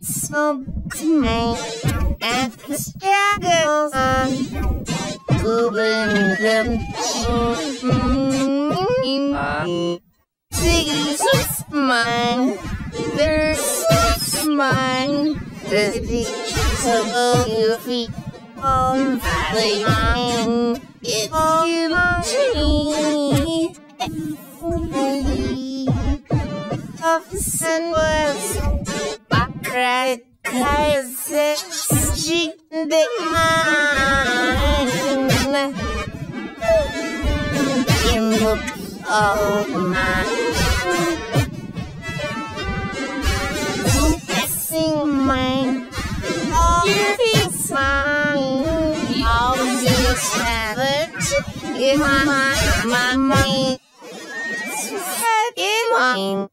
Smoke me and struggles on Googling them. These mine, there's mine. The beats of your feet on the line. If you want me, of the sun was The of mine Sing mine all is mine all this savage in my my mind in mine